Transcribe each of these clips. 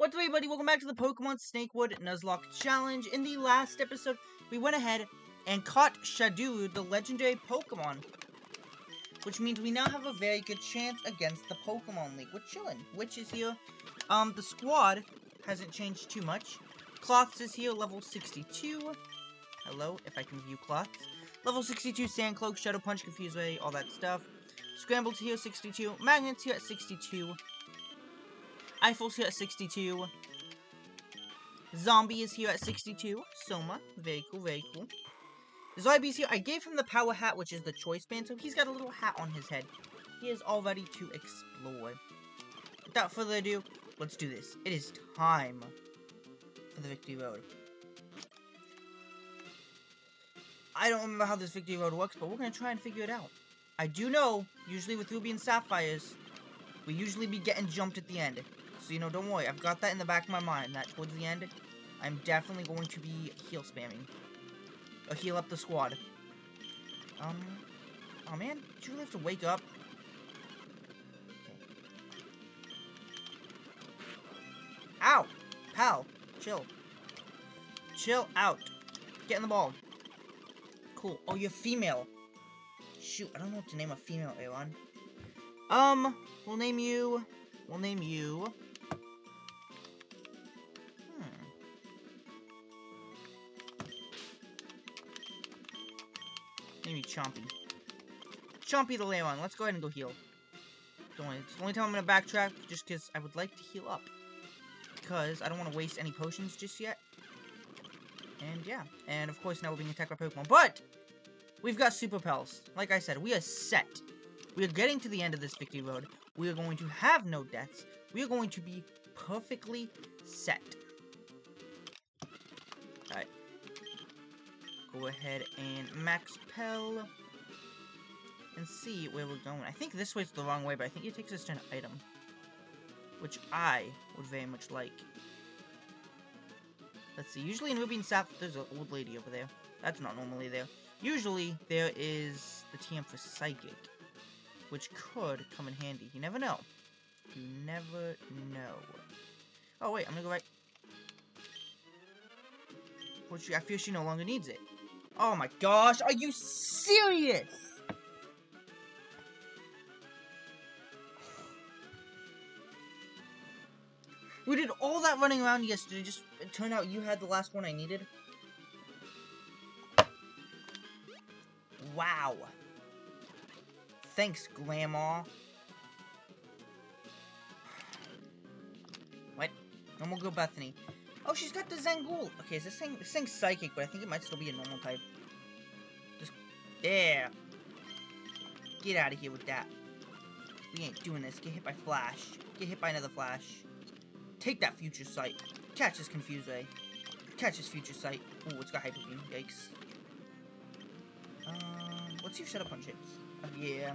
What's up, everybody? Welcome back to the Pokemon Snakewood Nuzlocke Challenge. In the last episode, we went ahead and caught Shadou, the legendary Pokemon. Which means we now have a very good chance against the Pokemon League. We're chilling. Witch is here. Um, the squad hasn't changed too much. Cloths is here, level 62. Hello, if I can view Cloths. Level 62, Sandcloak, Shadow Punch, Confuse Ray, all that stuff. Scrambled here, 62. Magnets here at 62. Eiffel's here at 62. Zombie is here at 62. Soma, very cool, very cool. Zoibe's here. I gave him the power hat, which is the choice band, so he's got a little hat on his head. He is all ready to explore. Without further ado, let's do this. It is time for the Victory Road. I don't remember how this Victory Road works, but we're going to try and figure it out. I do know, usually with Ruby and Sapphires, we usually be getting jumped at the end. So, you know, don't worry. I've got that in the back of my mind, that towards the end, I'm definitely going to be heal spamming. Or heal up the squad. Um, oh man, did you really have to wake up? Okay. Ow! Pal, chill. Chill out. Get in the ball. Cool. Oh, you're female. Shoot, I don't know what to name a female, Aron. Um, we'll name you... We'll name you... Chompy. Chompy the Leon. Let's go ahead and go heal. Don't. It's the only time I'm gonna backtrack, just because I would like to heal up. Because I don't want to waste any potions just yet. And yeah. And of course now we're being attacked by Pokemon. But! We've got Super Pals. Like I said, we are set. We are getting to the end of this victory road. We are going to have no deaths. We are going to be perfectly set. Go ahead and max Pell. And see where we're going. I think this way's the wrong way, but I think it takes us to an item. Which I would very much like. Let's see. Usually in Ruby and Sapphire, there's an old lady over there. That's not normally there. Usually, there is the TM for Psychic, which could come in handy. You never know. You never know. Oh, wait, I'm gonna go right... I feel she no longer needs it. Oh my gosh, are you serious? We did all that running around yesterday, just it turned out you had the last one I needed. Wow. Thanks, Grandma. What? No more go Bethany. Oh, she's got the Zangoose. Okay, is this thing this thing's psychic, but I think it might still be a normal type. There. Get out of here with that. We ain't doing this. Get hit by Flash. Get hit by another Flash. Take that Future Sight. Catch this Confuse. Catch this Future Sight. Oh, it's got Hyper Beam. Yikes. Um, let's see if Shadow Punch hits. Oh, yeah.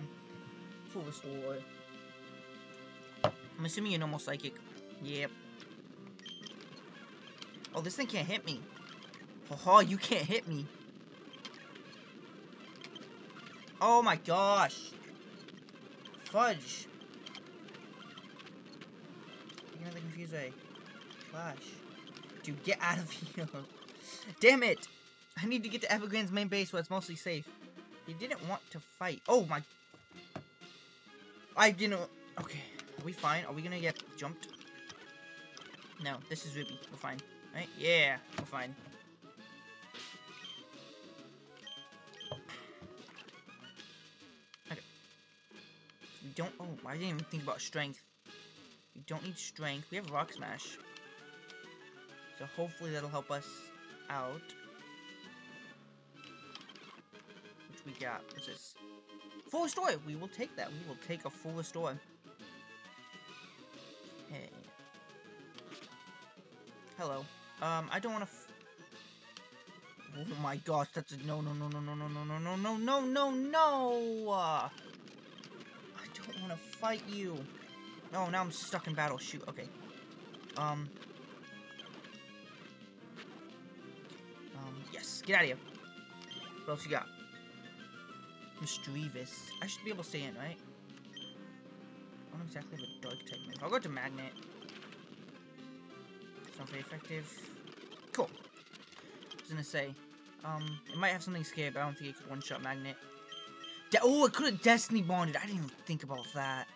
Full Restore. I'm assuming you're normal Psychic. Yep. Oh, this thing can't hit me. Oh, you can't hit me. Oh my gosh. Fudge. Another confuse ray. Flash. Dude, get out of here. Damn it. I need to get to Evergreen's main base where it's mostly safe. He didn't want to fight. Oh my. I didn't. Okay. Are we fine? Are we gonna get jumped? No, this is Ruby. We're fine. Right? Yeah, we're fine. Don't. Oh, I didn't even think about strength. We don't need strength. We have Rock Smash. So hopefully that'll help us out. Which we got. What's this? Full Restore! We will take that. We will take a Full Restore. Okay. Hello. Um, I don't want to. Oh my gosh, that's a no, no, no, no, no, no, no, no, no, no, no, no, no! To fight you. Oh, now I'm stuck in battle. Shoot. Okay. Um. Um. Yes. Get out of here. What else you got? Mischievous. I should be able to stay in, right? I don't exactly have a dark type move. I'll go to Magnet. It's not very effective. Cool. I was gonna say, um, it might have something scary, but I don't think it could one-shot Magnet. De oh, it could have Destiny Bonded. I didn't even think about that.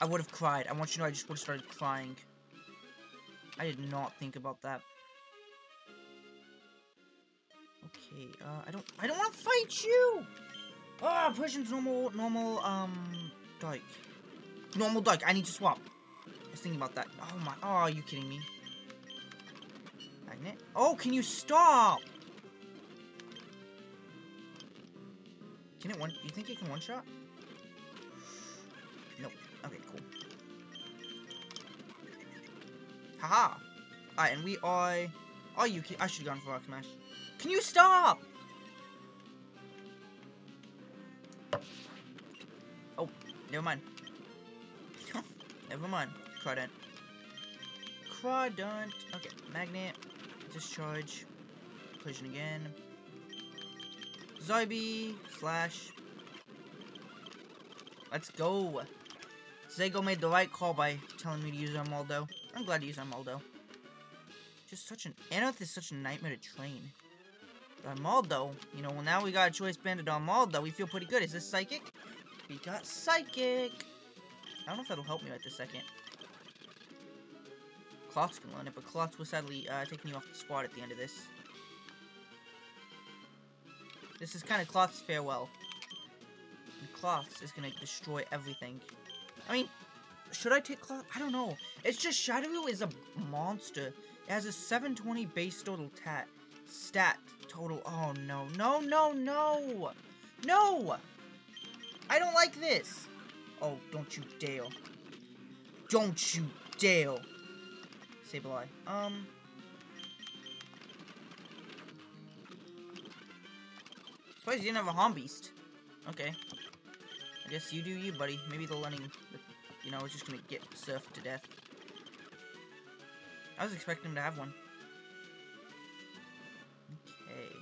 I would have cried. I want you to know I just would have started crying. I did not think about that. Okay, uh, I don't, I don't want to fight you! Ah, oh, pushing's normal, normal, um, Dyke. Normal Dyke, I need to swap. I was thinking about that. Oh my, oh, are you kidding me? Magnet? Oh, can you stop? Can it one, you think it can one-shot? Nope. Okay, cool. Haha! Alright, and we are... Oh, you can... I should have gone for Rock Smash. Can you stop? Oh, never mind. never mind. Crawdaunt. Crawdaunt. Okay, Magnet. Discharge. Collision again. Zybe. Slash. Let's go. Zago made the right call by telling me to use Armaldo. I'm glad to use Armaldo. Just such an... Anorith is such a nightmare to train. Armaldo, you know, well now we got a choice banded on Armaldo. We feel pretty good. Is this Psychic? We got Psychic. I don't know if that'll help me right this second. Cloth's can learn it, but Cloth was sadly uh, taking you off the squad at the end of this. This is kind of Cloth's farewell. And Cloth is going to destroy everything. I mean, should I take Cloth? I don't know. It's just Shadow is a monster. It has a 720 base total tat. Stat total. Oh, no. No, no, no. No. I don't like this. Oh, don't you dare. Don't you dare. Sableye. Um. Suppose you didn't have a Hom Beast. Okay. I guess you do you, buddy. Maybe the learning, you know, is just gonna get surfed to death. I was expecting him to have one. Okay.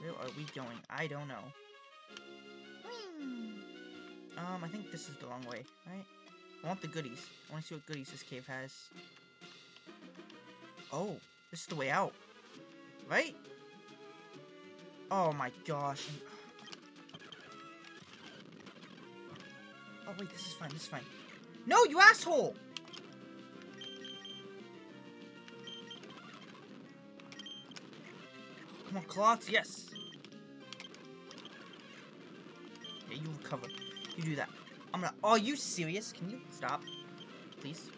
Where are we going? I don't know. Um, I think this is the wrong way, right? I want the goodies. I want to see what goodies this cave has. Oh, this is the way out. Right? Oh my gosh. Oh, wait, this is fine, this is fine. No, you asshole! Come on, cloths, yes! Yeah, you recover. You do that. I'm gonna- are you serious? Can you stop? Please?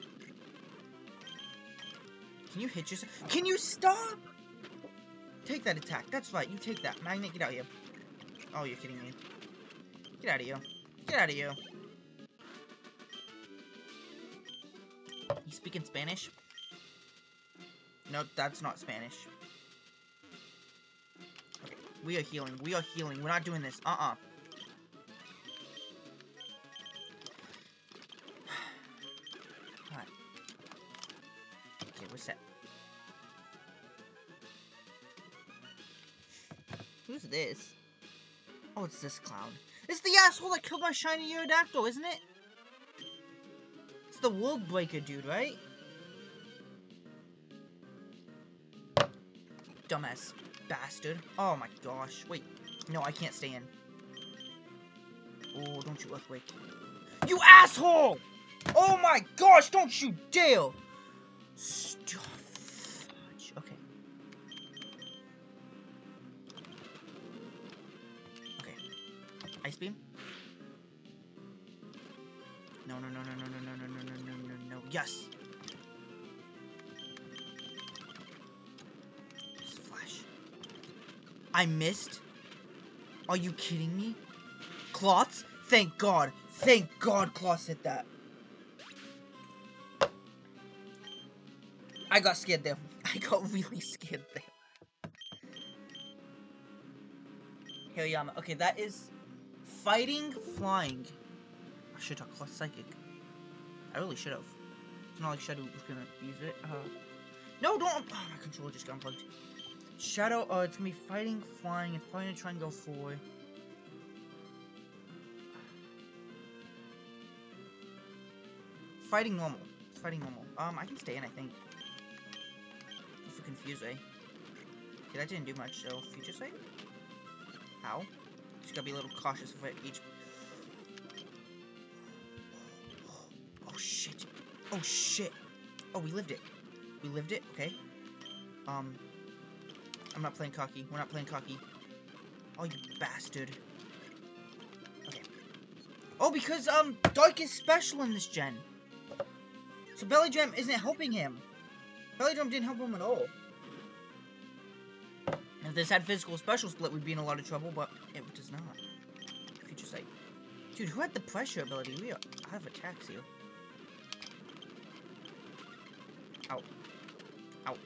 Can you hit yourself? Can you stop? Take that attack. That's right, you take that. Magnet, get out of here. Oh, you're kidding me. Get out of here. Get out of here. You speaking Spanish? Nope, that's not Spanish. Okay, we are healing. We are healing. We're not doing this. Uh-uh. This clown. It's the asshole that killed my shiny Aerodactyl, isn't it? It's the World Breaker dude, right? Dumbass bastard. Oh my gosh. Wait. No, I can't stay in. Oh, don't you earthquake. You asshole! Oh my gosh, don't you dare! Ice beam? No, no, no, no, no, no, no, no, no, no, no, no, no. Yes. Flash. I missed? Are you kidding me? Cloths? Thank God. Thank God Cloths hit that. I got scared there. I got really scared there. Hariyama. Okay, that is fighting flying I should have plus psychic. I really should have. It's not like Shadow was gonna use it. Uh, no, don't! Oh, my controller just got unplugged. Shadow, uh, it's gonna be fighting, flying, It's probably gonna try and go for... Fighting normal. It's fighting normal. Um, I can stay in, I think. confused, eh? Okay, that didn't do much, so future sight? How? Just gotta be a little cautious of each... Oh, shit. Oh, shit. Oh, we lived it. We lived it? Okay. Um... I'm not playing cocky. We're not playing cocky. Oh, you bastard. Okay. Oh, because, um, Dark is special in this gen. So Belly Drum isn't helping him. Belly Drum didn't help him at all. If this had physical special split, we'd be in a lot of trouble, but it does not. Future sight. Dude, who had the pressure ability? We are out of attacks here. Ow. Ow.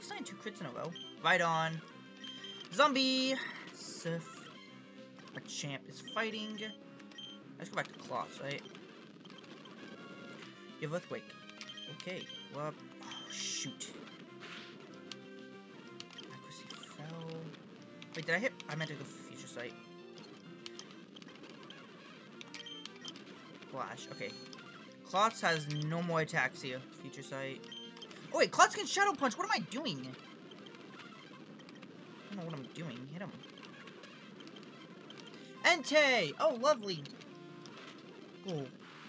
He's two crits in a row. Right on. Zombie! Surf. A champ is fighting. Let's go back to Cloth, right? You have Earthquake. Okay. Well, oh, shoot. Wait, did I hit? I meant to go future sight. Flash. Okay. Cloths has no more attacks here. Future sight. Oh wait, Cloths can Shadow Punch. What am I doing? I don't know what I'm doing. Hit him. Entei! Oh, lovely. Oh,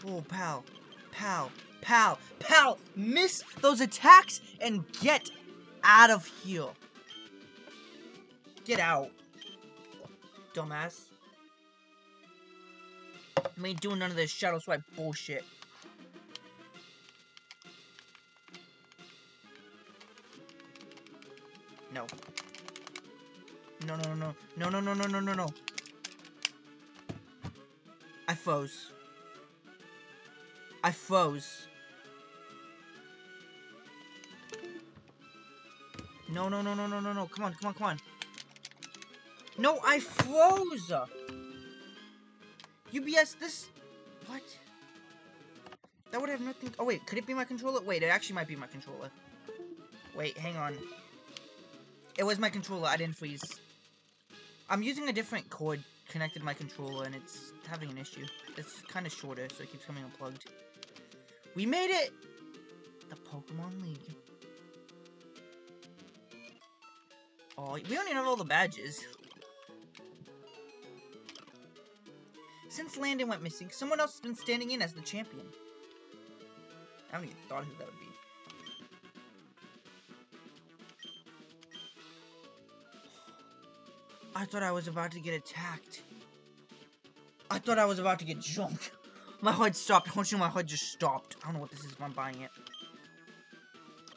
oh, pal. Pal. Pal. Pal. Miss those attacks and get out of here. Get out. Dumbass. I ain't doing none of this shadow swipe bullshit. No. No, no, no. No, no, no, no, no, no, no. I froze. I froze. No, no, no, no, no, no, no. Come on, come on, come on. No, I froze! UBS, this... What? That would have nothing... Oh, wait, could it be my controller? Wait, it actually might be my controller. Wait, hang on. It was my controller, I didn't freeze. I'm using a different cord connected to my controller, and it's having an issue. It's kind of shorter, so it keeps coming unplugged. We made it! The Pokemon League. Oh, we don't even have all the badges. Since Landon went missing, someone else has been standing in as the champion. I haven't even thought who that would be. I thought I was about to get attacked. I thought I was about to get jumped. My HUD stopped. Unfortunately, my HUD just stopped. I don't know what this is if I'm buying it.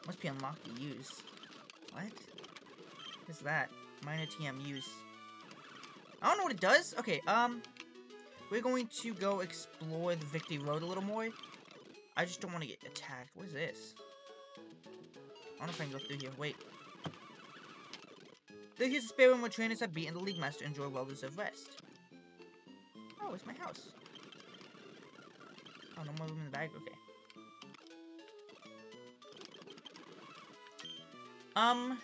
Must be unlocked to use. What? What's that? Minor TM use. I don't know what it does. Okay, um... We're going to go explore the Victory Road a little more. I just don't want to get attacked. What is this? I don't know if I can go through here. Wait. There is a spare room where trainers have beaten the League Master enjoy well-deserved rest. Oh, it's my house. Oh, no more room in the bag? Okay. Um,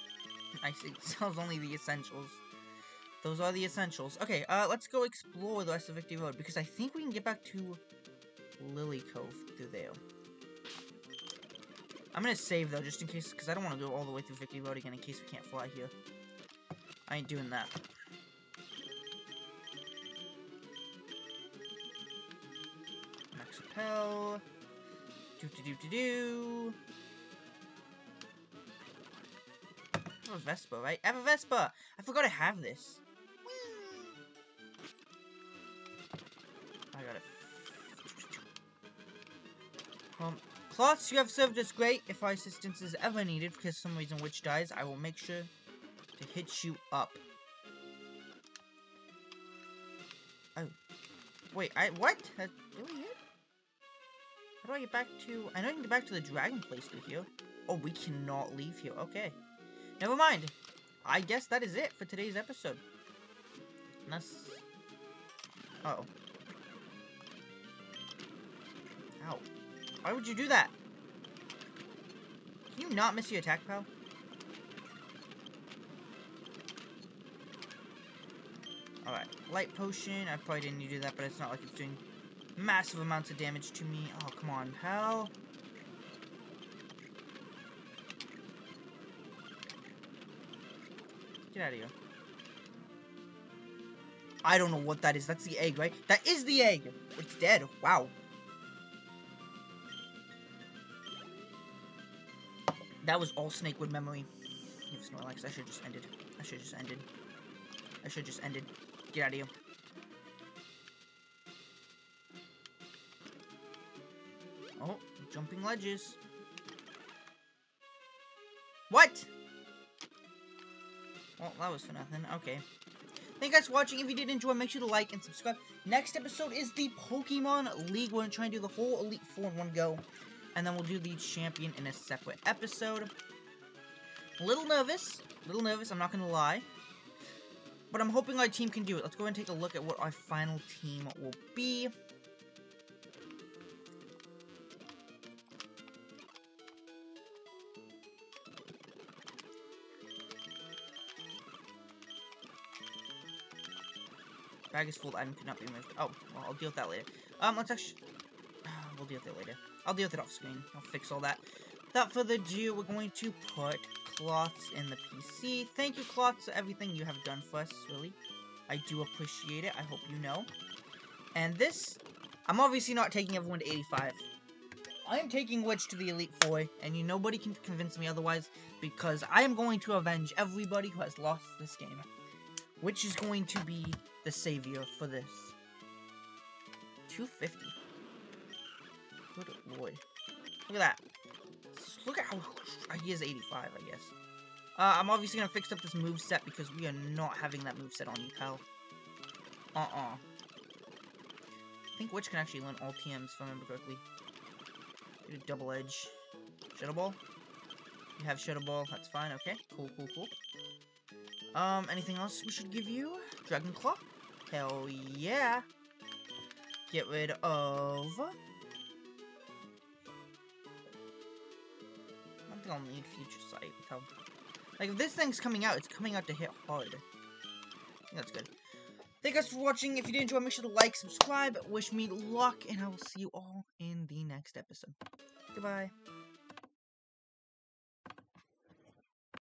I see. Sells only the essentials. Those are the essentials. Okay, uh, let's go explore the rest of Victory Road, because I think we can get back to Lily Cove through there. I'm gonna save, though, just in case, because I don't want to go all the way through Victory Road again in case we can't fly here. I ain't doing that. Max Repel. Do do do do do. I have a Vespa, right? I have a Vespa! I forgot I have this. Um, you have served us great. If our assistance is ever needed because some reason Witch dies, I will make sure to hit you up. Oh. Wait, I- what? It? How do I get back to- I know I can get back to the dragon place through here. Oh, we cannot leave here. Okay. Never mind. I guess that is it for today's episode. Unless... Uh oh Ow. Why would you do that? Can you not miss your attack, pal? Alright, light potion. I probably didn't need to do that, but it's not like it's doing massive amounts of damage to me. Oh, come on, pal. Get out of here. I don't know what that is. That's the egg, right? That is the egg! It's dead. Wow. That was all Snakewood memory. Snorlax, I should just ended. I should just ended. I should just ended. Get out of here. Oh, jumping ledges. What? Well, that was for nothing. Okay. Thank you guys for watching. If you did enjoy, make sure to like and subscribe. Next episode is the Pokemon League. We're going to try and do the whole Elite Four in one go. And then we'll do the Champion in a separate episode. A little nervous. Little nervous, I'm not to lie. But I'm hoping our team can do it. Let's go and take a look at what our final team will be. Bag is full, item cannot be removed. Oh, well, I'll deal with that later. Um, let's actually... Uh, we'll deal with it later. I'll deal with it off screen. I'll fix all that. Without further ado, we're going to put Cloths in the PC. Thank you, Cloths, for everything you have done for us, really. I do appreciate it. I hope you know. And this, I'm obviously not taking everyone to 85. I am taking Witch to the Elite Four, and you nobody can convince me otherwise, because I am going to avenge everybody who has lost this game. Witch is going to be the savior for this. 250. Good lord. Look at that. Look at how he is 85, I guess. Uh, I'm obviously gonna fix up this move set because we are not having that move set on you, pal. Uh-uh. I think Witch can actually learn all TMs, if I remember correctly. Do a double edge. Shadow Ball? You have Shadow Ball, that's fine, okay. Cool, cool, cool. Um, anything else we should give you? Dragon Claw? Hell yeah! Get rid of... I'll need Future Sight. Like, if this thing's coming out, it's coming out to hit hard. That's good. Thank you guys for watching. If you did enjoy, make sure to like, subscribe, wish me luck, and I will see you all in the next episode. Goodbye.